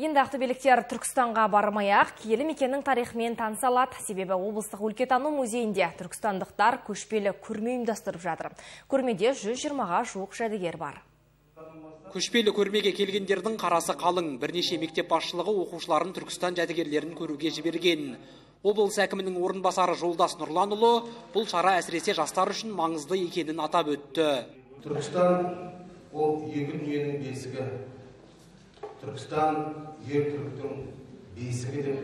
Енді ақтөбеліктер Түркістанға бармай-ақ киелі мекеннің тарихымен таныса алады. Себебі облыстық өлкетану музейінде түркістандықтар көшпелі көрме ұйымдастырып жатыр. Көрмеде 120-ға жуық жәдігер бар. Көшпелі көрмеге келгендердің қарасы қалың. Бірнеше мектеп басшылығы оқушыларын Түркістан жәдігерлерін көруге жіберген. Облыс әкімінің орынбасары Жолдас Нұрланұлы бұл шара әсіресе жастар үшін маңызды екенін атап өтті. Түркістан ол екі дүниенің бесігі. Түркістан ер түріктің бесігі деп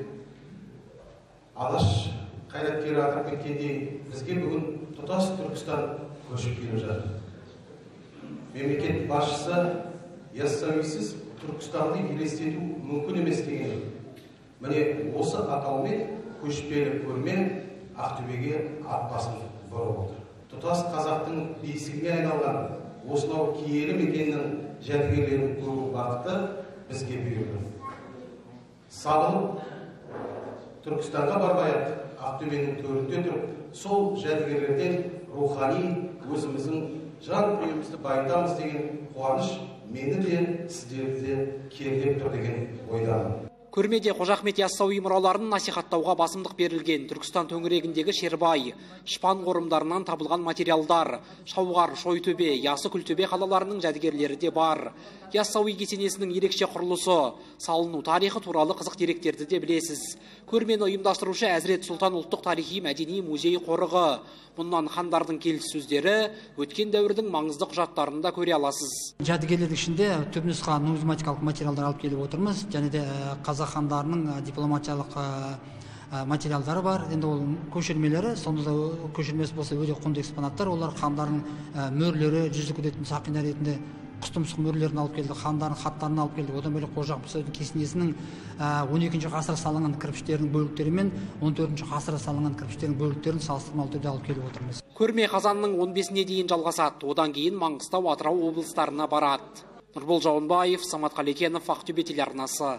алаш қайраткері атап кеткендей бізге бүгін тұтас Түркістан көшіп келіп жатыр. Мемлекет басшысы яссауисіз Түркістанды елестету мүмкін емес деген. Міне осы атаумен көшпелі көрме Ақтөбеге ат басын бұрып отыр. Тұтас қазақтың бесігіне айналған осынау киелі мекеннің жәдігерлерін көру бақыты бізге бұйырды. Сағынып Түркістанға бармай-ақ Ақтөбенің төрінде тұрып, сол жәдігерлерден рухани өзіміздің жан дүниемізді байытамыз деген қуаныш мені де сіздерді де кернеп тұр деген ойдамын. Көрмеде Қожа Ахмет Яссауи мұраларын насихаттауға басымдық берілген. Түркістан төңірегіндегі Шербай, Шпан қорымдарынан табылған материалдар, Шауғар, Шойтөбе, Ясы Күлтөбе қалаларының жәдігерлері де бар. Яссауи кесенесінің ерекше құрылысы, салыну тарихы туралы қызық деректерді де білесіз. Көрмені ұйымдастырушы Әзірет Сұлтан ұлттық тарихи мәдени музей қорығы. Мұнан хандардың келіссөздері өткен дәуірдің маңызды құжаттарында көре аласыз. Жәдігерлердің ішінде түпнұсқа нумизматикалық материалдар алып келіп отырмыз және де қазақ хандарының дипломатиялық материалдары бар. Енді ол көшірмелері сонда да көшірмесі болса өте құнды экспонаттар. Олар хандардың мөрлері жүзік ретінде сақина ретінде құс тұмсық мөрлерін алып келдік хандардың хаттарын алып келдік. Одан бөлек қожа ахмет кесенесінің он екінші ғасырда салынған кірпіштерінің бөліктері мен он төртінші ғасырда салынған кірпіштердің бөліктерін салыстырмалы түрде алып келіп отырмыз. Көрме қазанның он бесіне дейін жалғасады. Одан кейін маңғыстау атырау облыстарына барады. Нұрбол жауынбаев самат қалекенов ақтөбе телеарнасы.